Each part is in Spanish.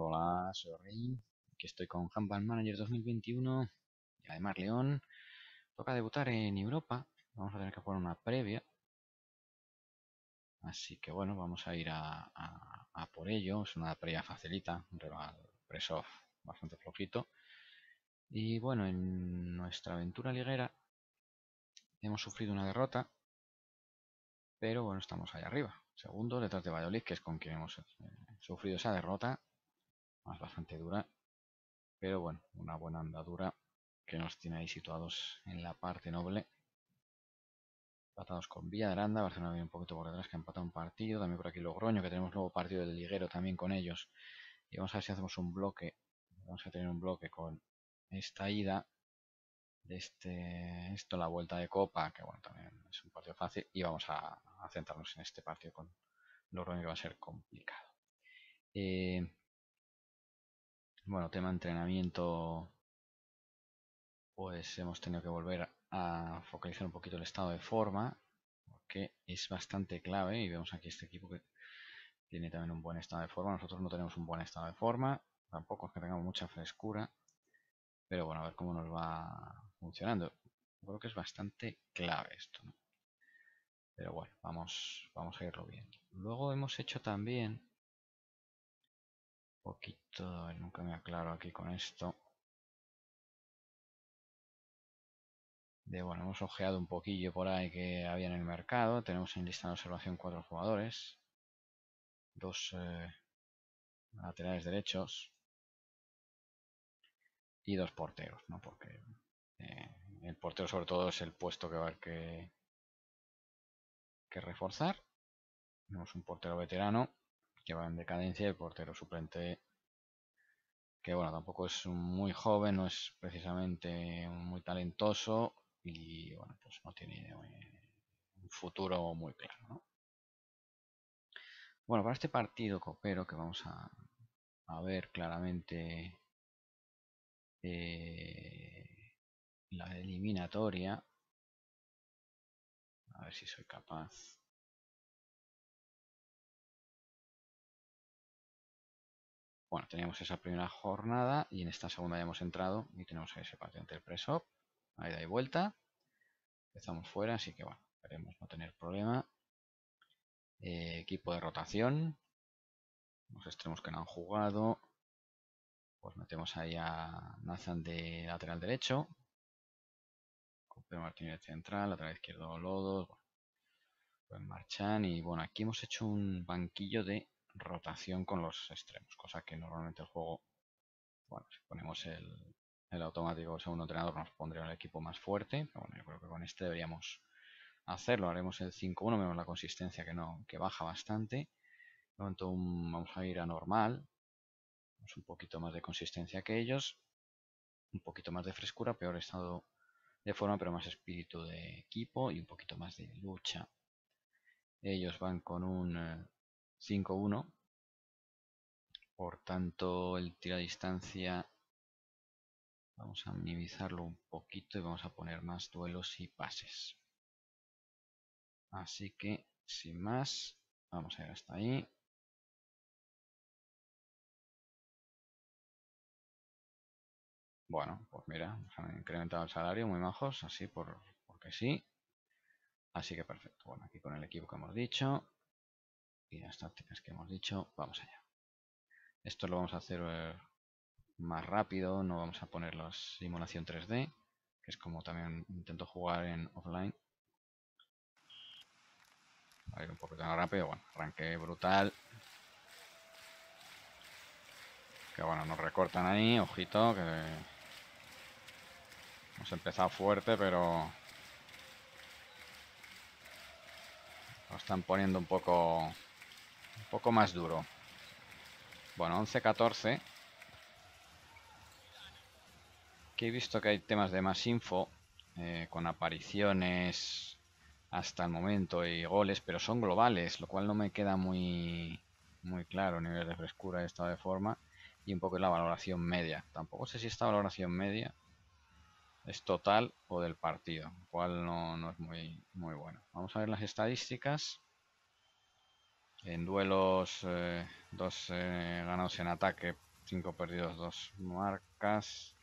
Hola, soy Rey. Aquí estoy con Handball Manager 2021. Y además León. Toca debutar en Europa. Vamos a tener que poner una previa. Así que bueno, vamos a ir a, por ello. Es una previa facilita. Un rival press-off bastante flojito. Y bueno, en nuestra aventura liguera hemos sufrido una derrota. Pero bueno, estamos ahí arriba. Segundo, detrás de Valladolid, que es con quien hemos eh, sufrido esa derrota más bastante dura. Pero bueno, una buena andadura que nos tiene ahí situados en la parte noble. Empatados con Villa de Aranda, Barcelona viene un poquito por detrás que ha empatado un partido. También por aquí Logroño, que tenemos luego partido del liguero también con ellos. Y vamos a ver si hacemos un bloque. Vamos a tener un bloque con esta ida este esto la vuelta de copa que bueno también es un partido fácil y vamos a, centrarnos en este partido con Logroño que va a ser complicado eh, bueno, tema entrenamiento, pues hemos tenido que volver a focalizar un poquito el estado de forma, porque es bastante clave y vemos aquí este equipo que tiene también un buen estado de forma. Nosotros no tenemos un buen estado de forma, tampoco es que tengamos mucha frescura, pero bueno, a ver cómo nos va funcionando. Creo que es bastante clave esto, Pero bueno, vamos, vamos a irlo viendo. Luego hemos hecho también poquito, nunca me aclaro aquí con esto. De bueno, hemos ojeado un poquillo por ahí que había en el mercado. Tenemos en lista de observación cuatro jugadores. Dos eh, laterales derechos. Y dos porteros, ¿no? Porque eh, el portero sobre todo es el puesto que va a haber que, que reforzar. Tenemos un portero veterano que va en decadencia el portero suplente que bueno, tampoco es muy joven, no es precisamente muy talentoso y bueno, pues no tiene eh, un futuro muy claro, Bueno, para este partido copero que vamos a, ver claramente eh, la eliminatoria, a ver si soy capaz Bueno, teníamos esa primera jornada y en esta segunda ya hemos entrado y tenemos ese partido entre el press-up. Ahí da y vuelta. Empezamos fuera, así que bueno, esperemos no tener problema. Eh, equipo de rotación. Los extremos que no han jugado. Pues metemos ahí a Nathan de lateral derecho. Pedro Martínez central, lateral izquierdo Lodos. Pues marchan y bueno, aquí hemos hecho un banquillo de rotación con los extremos, cosa que normalmente el juego, bueno, si ponemos el, el automático segundo entrenador nos pondría el equipo más fuerte, pero bueno, yo creo que con este deberíamos hacerlo, haremos el 5-1, vemos la consistencia que no, que baja bastante, vamos a ir a normal, un poquito más de consistencia que ellos, un poquito más de frescura, peor estado de forma, pero más espíritu de equipo y un poquito más de lucha. Ellos van con un eh, 5-1. Por tanto, el tiro a distancia vamos a minimizarlo un poquito y vamos a poner más duelos y pases. Así que, sin más, vamos a ir hasta ahí. Bueno, pues mira, nos han incrementado el salario, muy majos, así por, porque sí. Así que perfecto. Bueno, aquí con el equipo que hemos dicho y las tácticas que hemos dicho, vamos allá. Esto lo vamos a hacer eh, más rápido, no vamos a poner la simulación 3D, que es como también intento jugar en offline. A ir un poquito más rápido, bueno, arranque brutal. Que bueno, nos recortan ahí, ojito, que hemos empezado fuerte, pero lo están poniendo un poco un poco más duro. Bueno, 11-14. Aquí he visto que hay temas de más info, eh, con apariciones hasta el momento y goles, pero son globales, lo cual no me queda muy, muy claro, nivel de frescura estado de forma, y un poco la valoración media. Tampoco sé si esta valoración media es total o del partido, lo cual no, no es muy, muy bueno. Vamos a ver las estadísticas. En duelos, eh, dos eh, ganados en ataque 5 perdidos, 2 marcas.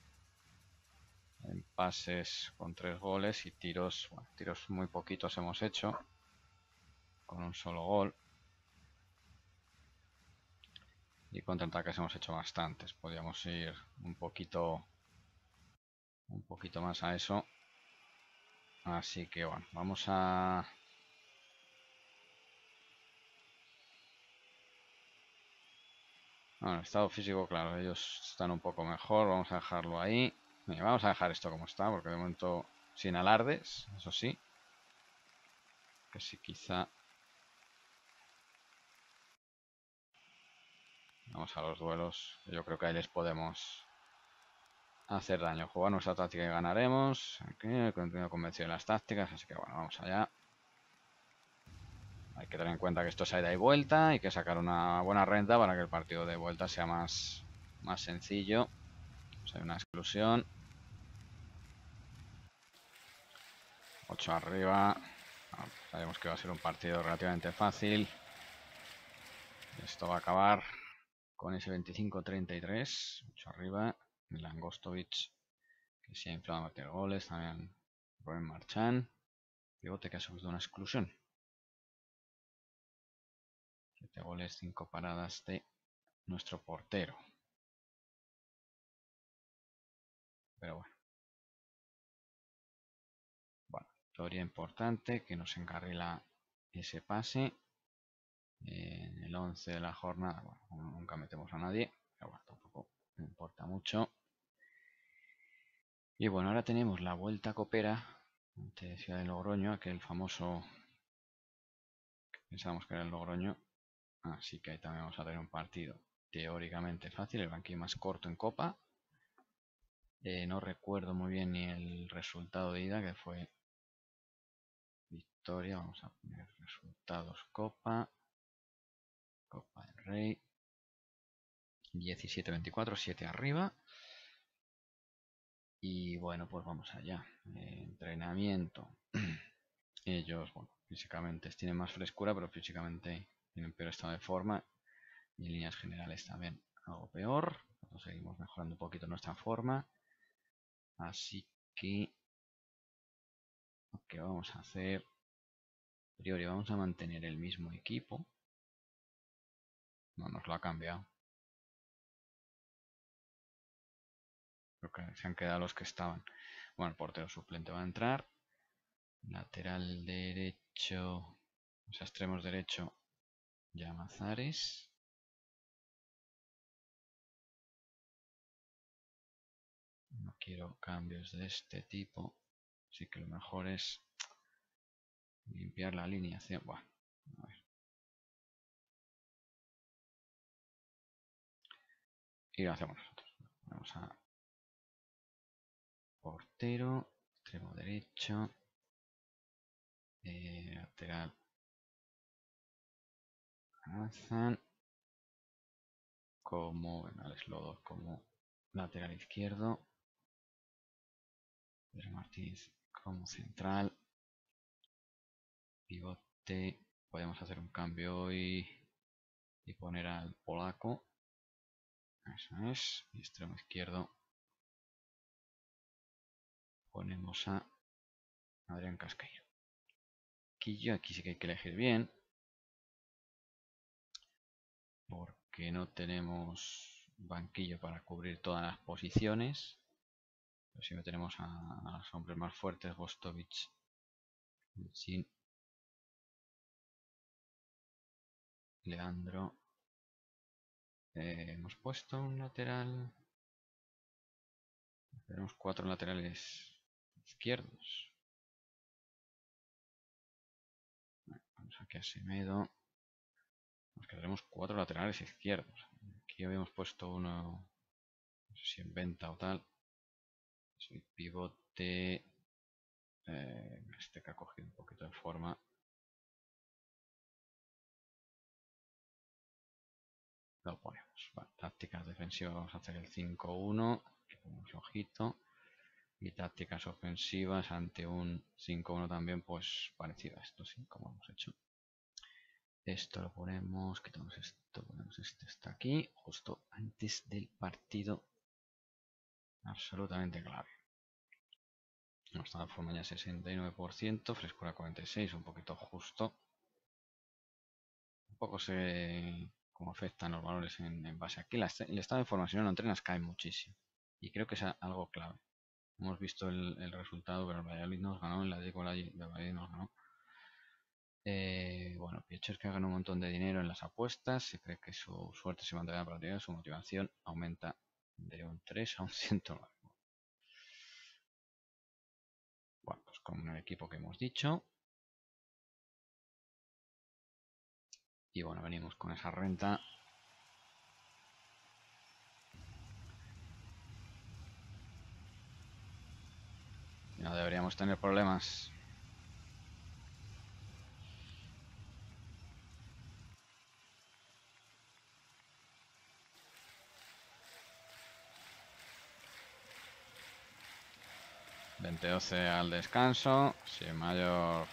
En pases con 3 goles y tiros, bueno, tiros muy poquitos hemos hecho. Con un solo gol. Y contraataques hemos hecho bastantes. Podríamos ir un poquito un poquito más a eso. Así que bueno, vamos a Bueno, estado físico, claro, ellos están un poco mejor. Vamos a dejarlo ahí. vamos a dejar esto como está, porque de momento sin alardes, eso sí. Que si quizá... Vamos a los duelos. Yo creo que ahí les podemos hacer daño. Jugar nuestra táctica y ganaremos. Aquí, continuo convencido en las tácticas, así que bueno, vamos allá. Hay que tener en cuenta que esto ha ida y vuelta, hay que sacar una buena renta para que el partido de vuelta sea más, más sencillo. hay una exclusión. 8 arriba. sabemos que va a ser un partido relativamente fácil. Esto va a acabar con ese 25-33. 8 arriba. Langostovic, que se ha inflado a meter goles. También Rubén Marchán. Pivote que ha sufrido una exclusión. 7 goles, 5 paradas de nuestro portero. Pero bueno. Bueno, teoría importante que nos encarrila ese pase. En el 11 de la jornada, bueno, nunca metemos a nadie, pero bueno, tampoco importa mucho. Y bueno, ahora tenemos la vuelta a Copera ante Ciudad de Logroño, aquel famoso que pensábamos que era el Logroño, Así que ahí también vamos a tener un partido teóricamente fácil, el banquillo más corto en Copa. Eh, no recuerdo muy bien ni el resultado de ida, que fue victoria. Vamos a poner resultados Copa. Copa del Rey. 17-24, 7 arriba. Y bueno, pues vamos allá. Eh, entrenamiento. Ellos, bueno, físicamente tienen más frescura, pero físicamente tienen peor estado de forma y en líneas generales también algo peor. Nosotros seguimos mejorando un poquito nuestra forma. Así que lo que vamos a hacer, a priori vamos a mantener el mismo equipo. No nos lo ha cambiado. Creo que se han quedado los que estaban. Bueno, el portero suplente va a entrar. Lateral derecho, sea, extremos derecho Llamazares. No quiero cambios de este tipo. Así que lo mejor es limpiar la alineación. Bueno, a ver. Y lo hacemos nosotros. Vamos a portero, extremo derecho, eh, lateral como bueno, Lodo como lateral izquierdo. Pedro Martínez como central. Pivote. Podemos hacer un cambio y, y poner al polaco. Eso es. extremo izquierdo. Ponemos a Adrián Casqueiro. Aquí yo aquí sí que hay que elegir bien porque no tenemos banquillo para cubrir todas las posiciones. Pero no tenemos a, los hombres más fuertes, Bostovich, Leandro. Eh, hemos puesto un lateral. Tenemos cuatro laterales izquierdos. vamos aquí a Semedo. Nos quedaremos cuatro laterales izquierdos. Aquí habíamos puesto uno, no sé si en venta o tal. Soy pivote. Eh, este que ha cogido un poquito de forma. Lo ponemos. tácticas defensivas vamos a hacer el 5-1. Aquí ponemos ojito. Y tácticas ofensivas ante un 5-1 también, pues parecido a esto, sí, como hemos hecho. Esto lo ponemos, quitamos esto, ponemos este está aquí, justo antes del partido. Absolutamente clave. Nuestra forma ya 69%, frescura 46, un poquito justo. Un poco sé cómo afectan los valores en, base aquí. el estado de forma, si no lo entrenas, cae muchísimo. Y creo que es algo clave. Hemos visto el, resultado, pero el Valladolid nos ganó, en la de Valladolid nos ganó. Eh, bueno, que ganó un montón de dinero en las apuestas, se cree que su suerte se mantendrá en la partida, su motivación aumenta de un 3 a un 109. Bueno, pues con el equipo que hemos dicho. Y bueno, venimos con esa renta. No deberíamos tener problemas. 20-12 al descanso. Si mayor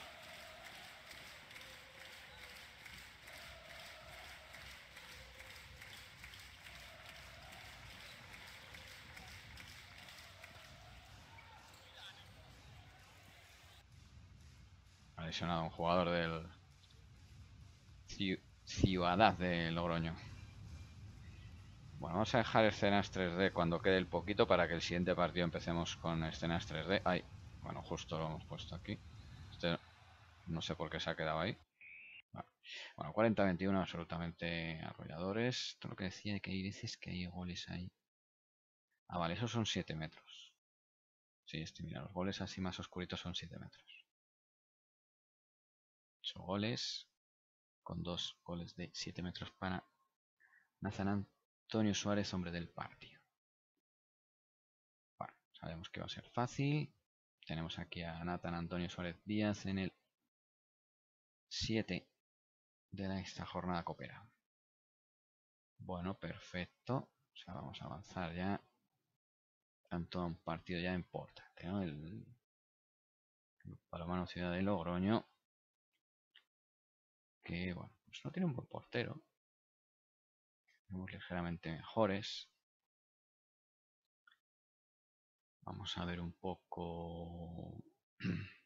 un jugador del Ciudad de Logroño. Bueno, vamos a dejar escenas 3D cuando quede el poquito para que el siguiente partido empecemos con escenas 3D. Ay, bueno, justo lo hemos puesto aquí. Este no sé por qué se ha quedado ahí. Bueno, 40-21 absolutamente arrolladores. Esto lo que decía que hay veces que hay goles ahí. Ah, vale, esos son 7 metros. Sí, este, mira, los goles así más oscuritos son 7 metros. 8 goles. Con dos goles de 7 metros para Nathan Antonio Suárez, hombre del partido. Bueno, sabemos que va a ser fácil. Tenemos aquí a Nathan Antonio Suárez Díaz en el 7 de esta jornada coopera. Bueno, perfecto. Vamos a avanzar ya. Tanto un partido ya importante, ¿no? El, el Palomano Ciudad de Logroño. Que, bueno, pues no tiene un buen portero ligeramente mejores. Vamos a ver un poco...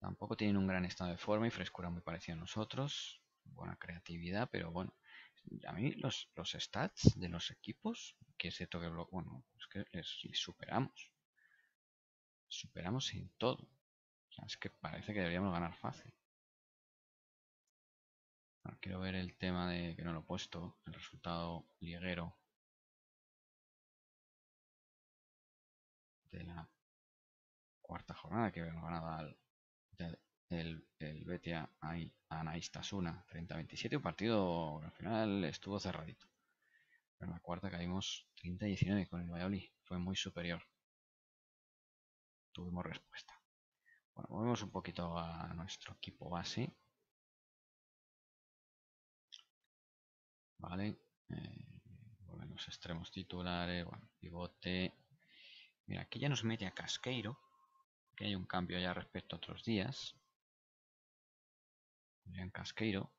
Tampoco tienen un gran estado de forma y frescura muy parecido a nosotros. Buena creatividad, pero bueno. A mí los, los stats de los equipos, que ese toque bloque, bueno, es que les, superamos. Superamos en todo. es que parece que deberíamos ganar fácil quiero ver el tema de que no lo he puesto, el resultado liguero de la cuarta jornada que hemos ganado al el, el Betia Anaistasuna 30-27, un partido que al final estuvo cerradito. Pero en la cuarta caímos 30-19 con el Valladolid, fue muy superior. Tuvimos respuesta. Bueno, volvemos un poquito a nuestro equipo base. Vale. Eh, los extremos titulares. Bueno, pivote. Mira, aquí ya nos mete a Casqueiro. Que hay un cambio ya respecto a otros días. En Casqueiro,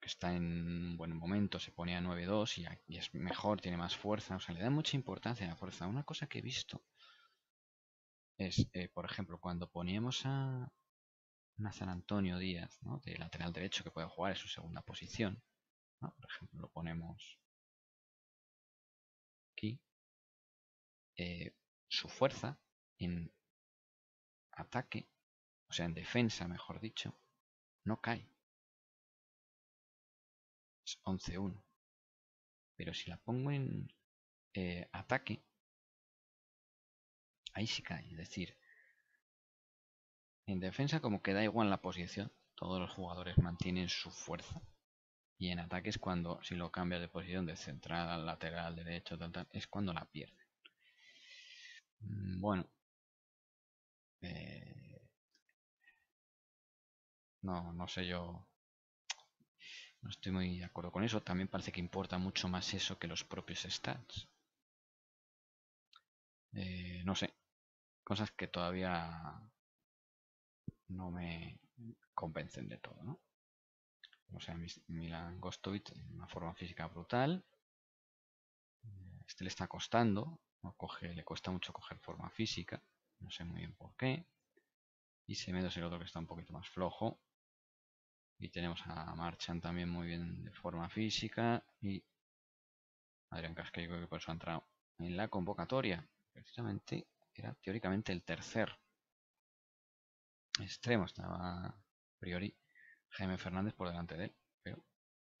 que está en un buen momento, se pone a 9-2 y, es mejor, tiene más fuerza. O sea, le da mucha importancia a la fuerza. Una cosa que he visto es, eh, por ejemplo, cuando poníamos a, a San Antonio Díaz, ¿no? de lateral derecho que puede jugar en su segunda posición, por ejemplo, lo ponemos aquí. Eh, su fuerza en ataque, o sea, en defensa, mejor dicho, no cae. Es 11-1. Pero si la pongo en eh, ataque, ahí sí cae. Es decir, en defensa como que da igual la posición, todos los jugadores mantienen su fuerza. Y en ataques cuando, si lo cambias de posición de central al lateral, derecho, tal, tal, es cuando la pierde. Mm, bueno. Eh, no, no sé yo. No estoy muy de acuerdo con eso. También parece que importa mucho más eso que los propios stats. Eh, no sé. Cosas que todavía no me convencen de todo, ¿no? O sea, Milan Gostovic, una forma física brutal. Este le está costando, le cuesta mucho coger forma física, no sé muy bien por qué. Y Semedo es el otro que está un poquito más flojo. Y tenemos a Marchan también muy bien de forma física. Y Adrián Casqueiro que por eso ha entrado en la convocatoria. Precisamente era teóricamente el tercer extremo. Estaba a priori Jaime Fernández por delante de él. Pero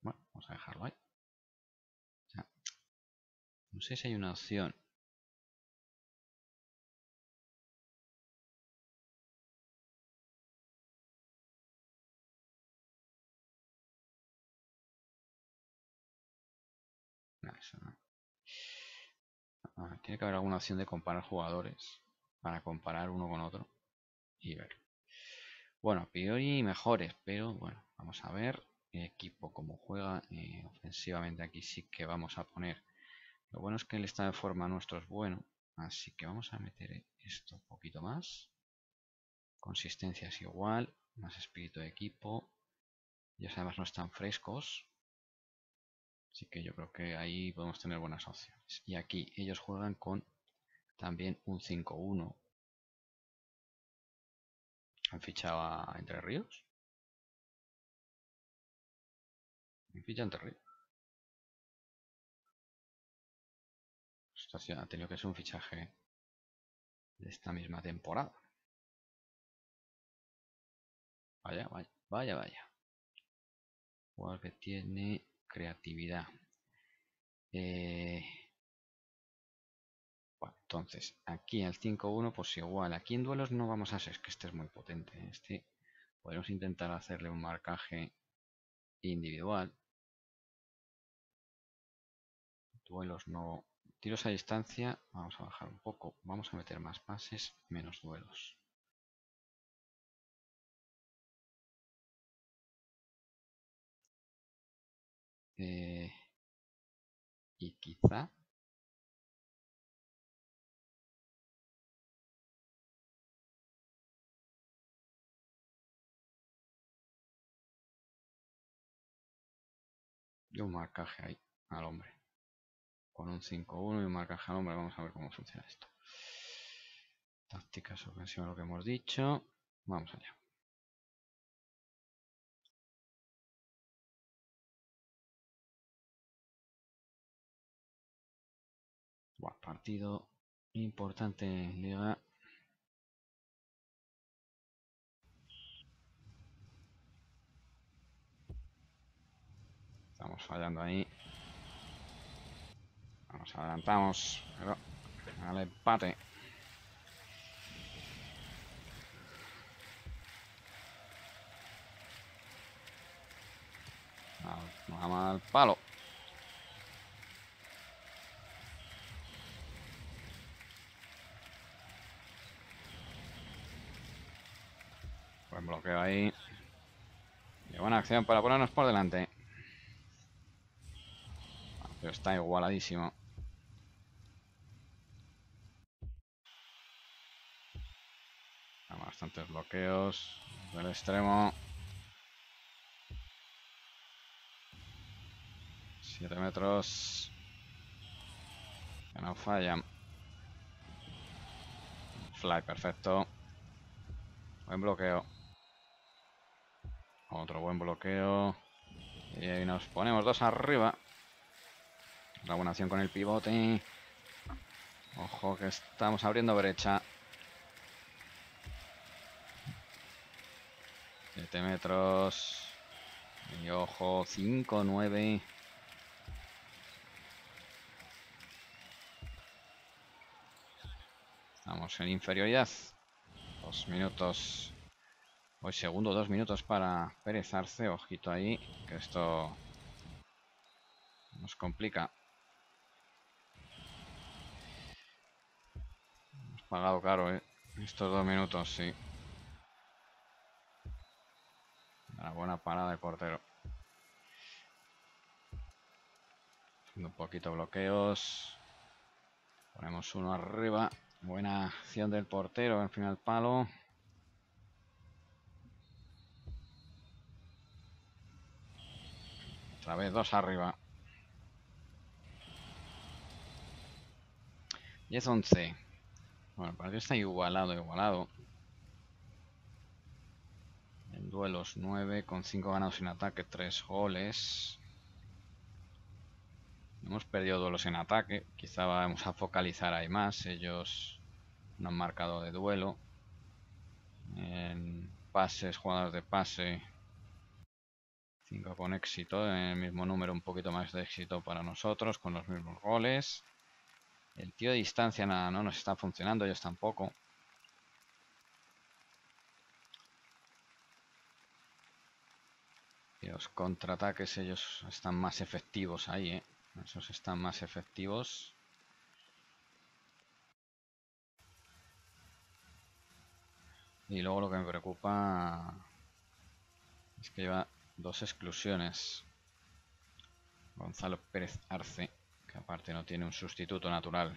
bueno, vamos a dejarlo ahí. no sé si hay una opción Ah, tiene que haber alguna opción de comparar jugadores para comparar uno con otro y ver. Bueno, a priori mejores, pero bueno, vamos a ver el equipo como juega. Eh, ofensivamente aquí sí que vamos a poner. Lo bueno es que el estado de forma nuestro es bueno, así que vamos a meter esto un poquito más. Consistencia es igual, más espíritu de equipo. Ya además no están frescos, Así que yo creo que ahí podemos tener buenas opciones. Y aquí ellos juegan con también un 5-1. Han fichado Entre Ríos. Han fichado Entre Ríos. ha tenido que ser un fichaje de esta misma temporada. Vaya, vaya, vaya, vaya. Jugador que tiene creatividad. Eh, entonces, aquí al 5-1, pues igual. Aquí en duelos no vamos a ser, es que este es muy potente. Este podemos intentar hacerle un marcaje individual. Duelos no. Tiros a distancia, vamos a bajar un poco. Vamos a meter más pases, menos duelos. Eh, y quizá y un marcaje ahí al hombre. Con un 5-1 y un marcaje al hombre vamos a ver cómo funciona esto. Tácticas ofensivas lo que hemos dicho. Vamos allá. Partido importante en Liga. Estamos fallando ahí. Nos adelantamos, pero al empate. Vamos al palo. bloqueo ahí. Y buena acción para ponernos por delante. Está igualadísimo. Bastantes bloqueos del extremo. 7 metros. Que no fallan. Fly, perfecto. Buen bloqueo. Otro buen bloqueo. Y ahí nos ponemos dos arriba. La acción con el pivote. Ojo que estamos abriendo brecha. 7 metros. Y ojo, 5, 9. Estamos en inferioridad. Dos minutos Hoy segundo, dos minutos para Pérez Arce. Ojito ahí, que esto nos complica. Pagado caro, ¿eh? Estos dos minutos, sí. Una buena parada de portero. Haciendo un poquito bloqueos. Ponemos uno arriba. Buena acción del portero, al final palo. Otra vez, dos arriba. 10-11. Bueno, el partido está igualado, igualado. En duelos 9, con 5 ganados en ataque, 3 goles. Hemos perdido duelos en ataque. Quizá vamos a focalizar ahí más. Ellos no han marcado de duelo. En pases, jugadas de pase. 5 con éxito. En el mismo número, un poquito más de éxito para nosotros, con los mismos goles. El tío de distancia nada, no nos está funcionando, ellos tampoco. Y los contraataques ellos están más efectivos ahí, ¿eh? Esos están más efectivos. Y luego lo que me preocupa es que lleva dos exclusiones. Gonzalo Pérez Arce, que aparte no tiene un sustituto natural.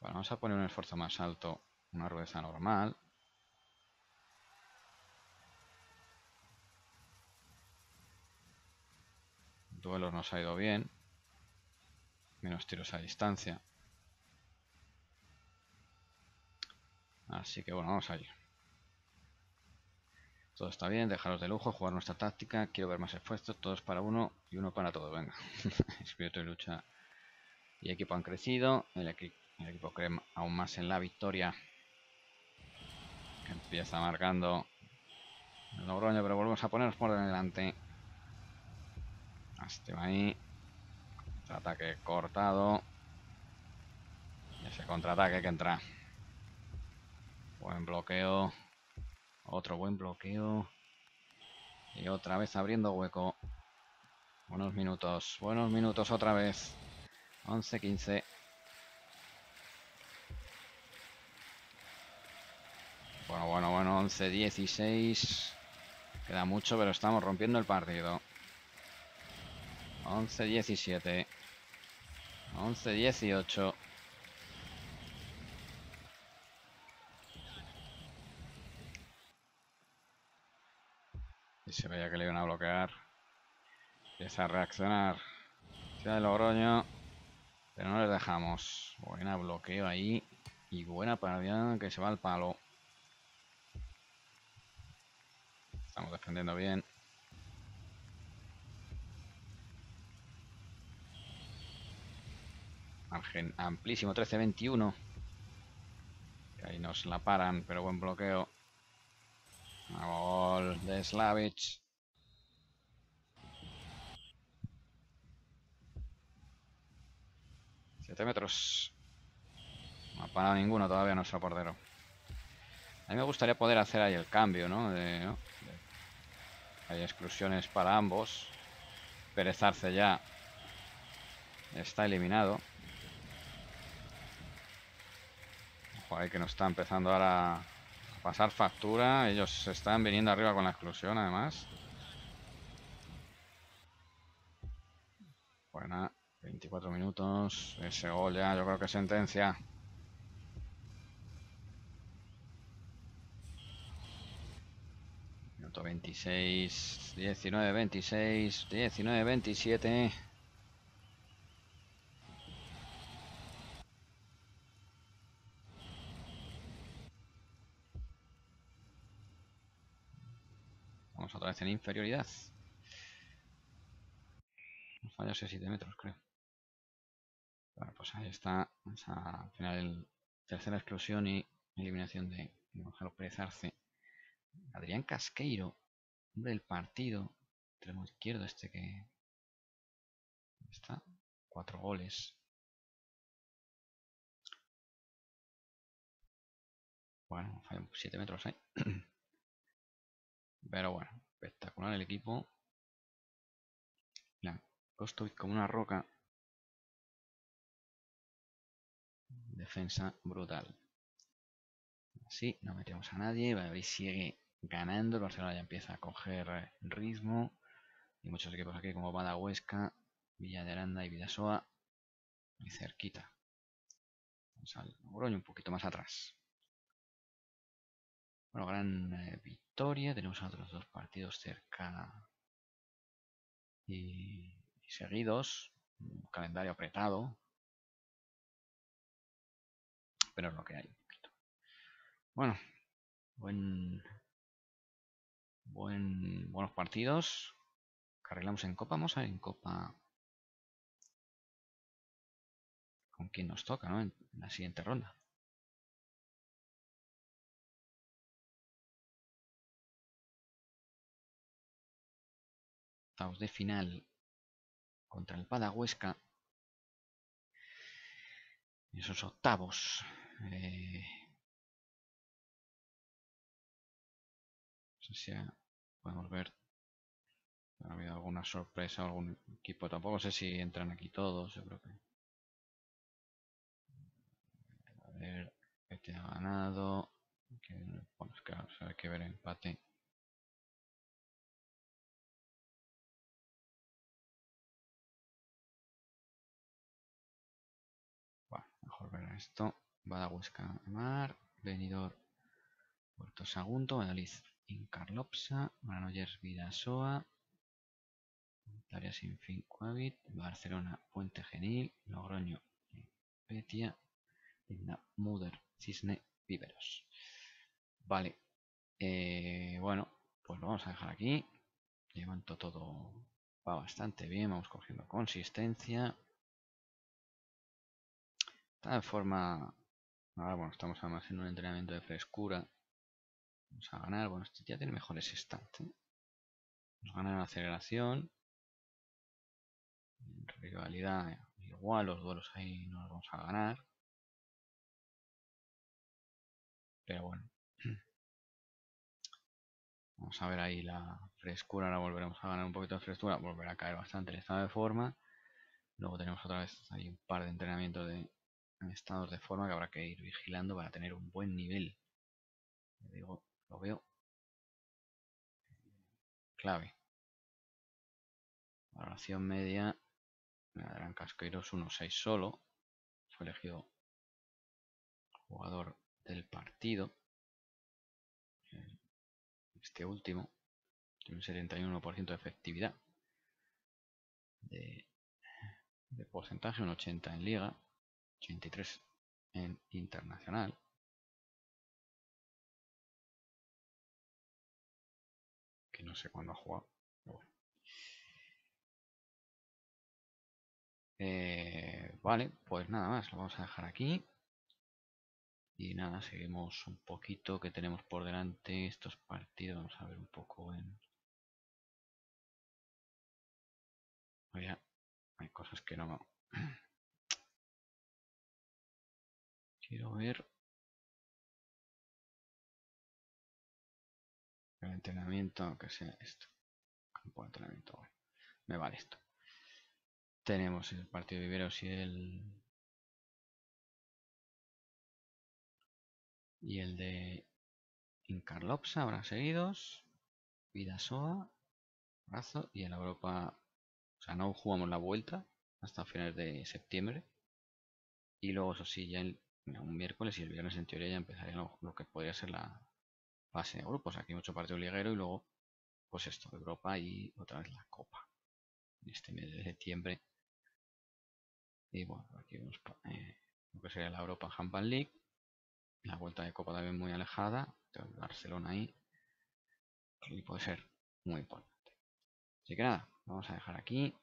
Bueno, vamos a poner un esfuerzo más alto, una rudeza normal. Duelo nos ha ido bien. Menos tiros a distancia. Así que bueno, vamos a ir. Todo está bien, dejaros de lujo, jugar nuestra táctica. Quiero ver más esfuerzos, todos para uno y uno para todos. Venga, espíritu de lucha y equipo han crecido. El, equipo cree aún más en la victoria. Que empieza marcando el Logroño, pero volvemos a ponernos por delante. Este va ahí. Ataque cortado. Y ese contraataque que entra. Buen bloqueo. Otro buen bloqueo. Y otra vez abriendo hueco. Buenos minutos. Buenos minutos otra vez. 11-15. Bueno, bueno, bueno. 11-16. Queda mucho, pero estamos rompiendo el partido. 11-17. 11-18. Se veía que le iban a bloquear. Empieza a reaccionar. Ciudad de Logroño. Pero no les dejamos. Buena bloqueo ahí. Y buena partida que se va al palo. Estamos defendiendo bien. Margen amplísimo, 13-21. Ahí nos la paran, pero buen bloqueo. Gol de Slavic. Siete metros. No ha parado ninguno todavía nuestro portero. A mí me gustaría poder hacer ahí el cambio, ¿no? Hay exclusiones para ambos. Pérez Arce ya está eliminado. Ojo ahí que nos está empezando ahora pasar factura. Ellos están viniendo arriba con la exclusión, además. Buena. 24 minutos. Ese gol ya, yo creo que sentencia. Minuto 26. 19, 26. 19, 27. En inferioridad. Ese 7 metros, creo. Bueno, pues ahí está. al final, tercera exclusión y eliminación de Gonzalo Pérez Arce. Adrián Casqueiro, hombre del partido. Extremo izquierdo, este que. Está. Cuatro goles. Bueno, falla 7 metros ahí. Pero bueno, espectacular el equipo. La Kostovic como una roca. Defensa brutal. Así, no metemos a nadie. y sigue ganando. El Barcelona ya empieza a coger ritmo. Y muchos equipos aquí como Bada Huesca, Villa de Aranda y Vidasoa. Muy cerquita. Vamos al Logroño un poquito más atrás. Bueno, gran eh, victoria. Tenemos otros dos partidos cerca y, seguidos. Un calendario apretado. Pero es lo que hay. Bueno, buen, buen, buenos partidos. Carrilamos en Copa. Vamos a ver en Copa con quién nos toca, ¿no? En la siguiente ronda. Estamos de final contra el Padahuesca. Esos octavos. Eh, no sé si podemos ver. Ha habido alguna sorpresa, algún equipo. Tampoco sé si entran aquí todos. Yo creo que. A ver, este ha ganado. bueno, es que hay que ver empate. Esto. Badahuesca Mar, Benidor, Puerto Sagunto, Valladolid, Incarlopsa, Granollers, Vidasoa, Taria Sin Fin, Barcelona, Puente Genil, Logroño, Petia, Linda, Cisne, Víveros. Vale, eh, bueno, pues lo vamos a dejar aquí. Levanto todo, va bastante bien, vamos cogiendo consistencia de forma... Ahora, bueno, estamos además en un entrenamiento de frescura. Vamos a ganar. Bueno, este ya tiene mejores stats. ¿eh? Nos ganan en aceleración. En rivalidad igual, los duelos ahí no los vamos a ganar. Pero bueno. Vamos a ver ahí la frescura. Ahora volveremos a ganar un poquito de frescura. Volverá a caer bastante el estado de forma. Luego tenemos otra vez ahí un par de entrenamientos de estados de forma que habrá que ir vigilando para tener un buen nivel. Lo veo clave. Valoración media. Adrián Casqueiros 1-6 solo. Fue elegido jugador del partido. Este último tiene un 71% de efectividad. De, de porcentaje, un 80 en liga. 83 en internacional. Que no sé cuándo ha jugado. Eh, vale, pues nada más, lo vamos a dejar aquí. Y nada, seguimos un poquito que tenemos por delante estos partidos. Vamos a ver un poco en... Hay cosas que no... Quiero ver el entrenamiento, que sea esto. Campo de entrenamiento. me vale esto. Tenemos el partido de Viveros y el y el de Incarlopsa ahora seguidos. Vidasoa, Brazo y en Europa, o sea, no jugamos la vuelta hasta finales de septiembre. Y luego, eso sí, ya el un miércoles y el viernes en teoría ya empezaría lo, que podría ser la fase de grupos. Aquí mucho partido liguero y luego, pues esto, Europa y otra vez la Copa. En este mes de septiembre. Y bueno, aquí vemos eh, lo que sería la Europa Handball League. La vuelta de Copa también muy alejada. Barcelona ahí. Y puede ser muy importante. Así que nada, vamos a dejar aquí.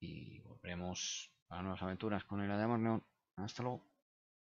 Y volveremos a nuevas aventuras con el de Hasta luego.